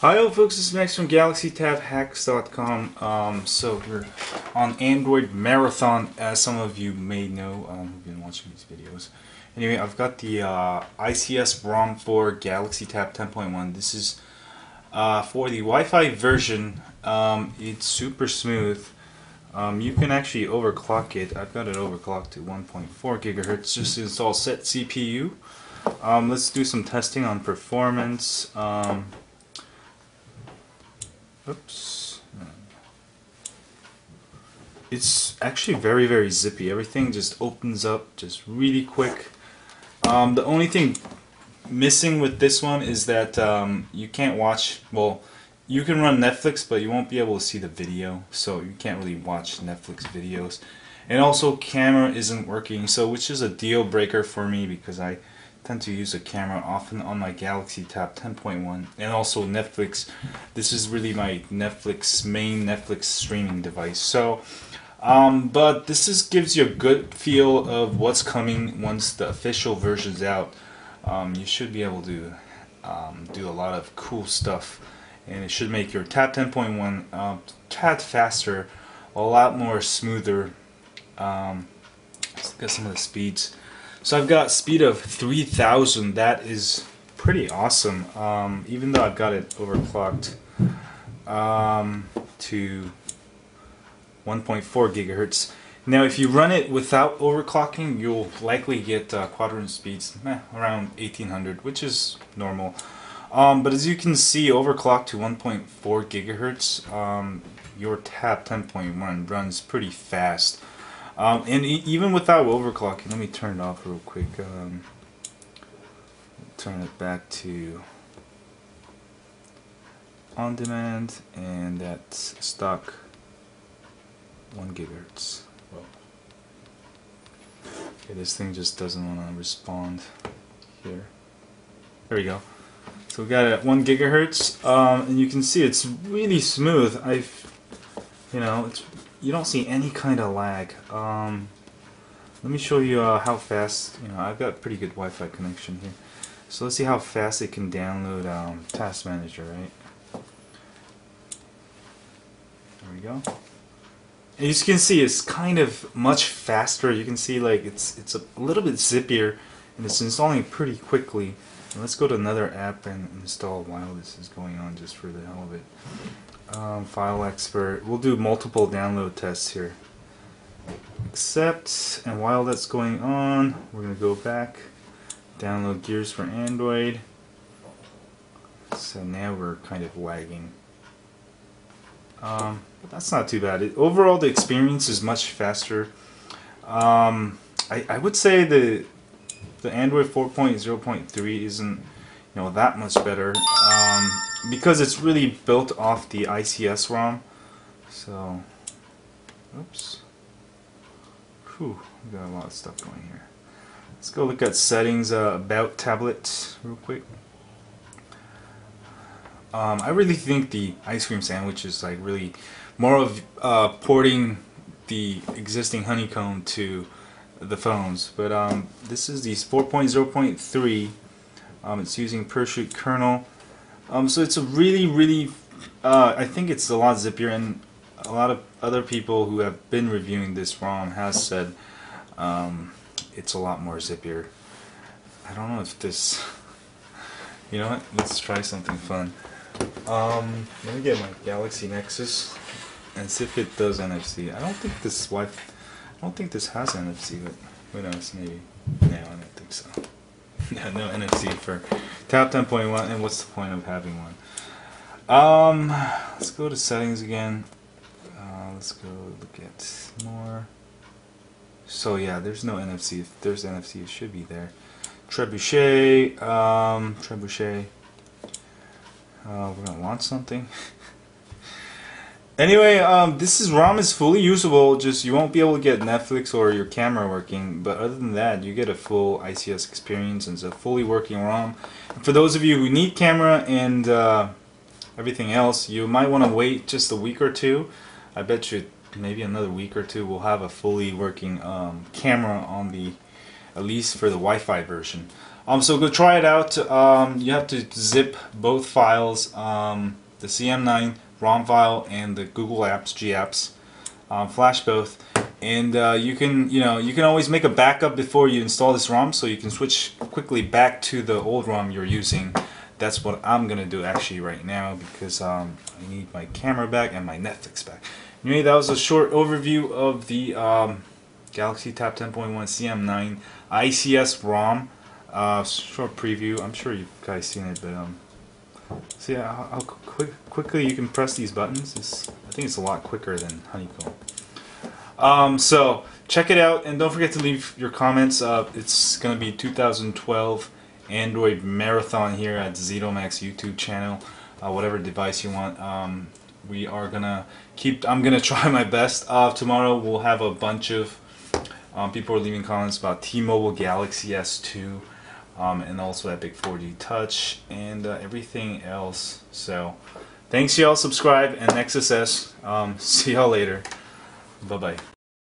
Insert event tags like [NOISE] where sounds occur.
Hi, folks, this is Max from GalaxyTabHacks.com. Um, so we're on Android Marathon, as some of you may know um, who've been watching these videos. Anyway, I've got the uh, ICS ROM for Galaxy Tab 10.1. This is uh, for the Wi-Fi version. Um, it's super smooth. Um, you can actually overclock it. I've got it overclocked to 1.4 gigahertz. Just install set CPU. Um, let's do some testing on performance. Oops. It's actually very, very zippy. Everything just opens up just really quick. Um, the only thing missing with this one is that um, you can't watch, well, you can run Netflix, but you won't be able to see the video, so you can't really watch Netflix videos. And also, camera isn't working, so which is a deal breaker for me because I tend to use a camera often on my Galaxy Tab 10.1 and also Netflix. This is really my Netflix main Netflix streaming device. So, um, but this is gives you a good feel of what's coming once the official version's out. Um, you should be able to um, do a lot of cool stuff, and it should make your Tab 10.1 uh, tad faster, a lot more smoother. Um, let's look at some of the speeds. So I've got speed of 3000. That is pretty awesome. Um, even though I've got it overclocked um, to 1.4 gigahertz. Now if you run it without overclocking, you'll likely get uh, quadrant speeds around 1800, which is normal. Um, but as you can see, overclocked to 1.4 gigahertz, um, your Tab 10.1 runs pretty fast. Um, and e even without overclocking, let me turn it off real quick. Um, turn it back to on demand, and that's stock 1 gigahertz. Well, Okay, this thing just doesn't want to respond here. There we go. So we got it at 1 gigahertz, um, and you can see it's really smooth. I've, you know, it's you don't see any kind of lag. Um, let me show you uh, how fast, you know, I've got pretty good Wi-Fi connection here. So let's see how fast it can download um, Task Manager, right? There we go. As you can see, it's kind of much faster. You can see like it's it's a little bit zippier, and it's installing pretty quickly. Let's go to another app and install while this is going on, just for the hell of it um, file expert. We'll do multiple download tests here. Accept, and while that's going on, we're going to go back, download Gears for Android. So now we're kind of lagging. Um, but that's not too bad. It, overall, the experience is much faster. Um, I, I would say the the Android 4.0.3 isn't you know that much better. Um, because it's really built off the ICS ROM. So, oops. Whew, we got a lot of stuff going here. Let's go look at settings uh, about tablet real quick. Um, I really think the ice cream sandwich is like really more of uh, porting the existing honeycomb to the phones. But um, this is the 4.0.3. Um, it's using Pershoot kernel. Um, so it's a really, really, uh, I think it's a lot zippier, and a lot of other people who have been reviewing this ROM has said um, it's a lot more zippier. I don't know if this, [LAUGHS] you know what, let's try something fun. Um, let me get my Galaxy Nexus and see if it does NFC. I don't think this Wi I don't think this has NFC, but who knows, maybe. No, I don't think so. [LAUGHS] yeah, no NFC for Tab 10.1, and what's the point of having one? Um, let's go to settings again. Uh, let's go look at more. So yeah, there's no NFC. If there's NFC, it should be there. Trebuchet, um, Trebuchet. Uh, we're gonna launch something. [LAUGHS] Anyway, um, this is ROM is fully usable. Just you won't be able to get Netflix or your camera working, but other than that, you get a full ICS experience and it's a fully working ROM. And for those of you who need camera and uh, everything else, you might want to wait just a week or two. I bet you maybe another week or two we'll have a fully working um, camera on the at least for the Wi-Fi version. Um, so go try it out. Um, you have to zip both files, um, the CM9 ROM file and the Google Apps GApps Um, flash both, and uh, you can you know you can always make a backup before you install this ROM, so you can switch quickly back to the old ROM you're using. That's what I'm gonna do actually right now because um, I need my camera back and my Netflix back. Anyway, that was a short overview of the um, Galaxy Tab 10.1 CM9 ICS ROM. Uh, short preview. I'm sure you guys seen it, but um, see how, how quick, quickly you can press these buttons. It's, I think it's a lot quicker than Honeycomb. Um, so check it out, and don't forget to leave your comments. Uh, it's gonna be 2012 Android Marathon here at Zedomax YouTube channel. Uh, whatever device you want. Um, we are gonna keep. I'm gonna [LAUGHS] try my best. Uh, tomorrow we'll have a bunch of um, people are leaving comments about T-Mobile Galaxy S2 um, and also Epic 4G Touch and uh, everything else. So thanks y'all. Subscribe and Nexus S. Um, [LAUGHS] see y'all later. Bye bye.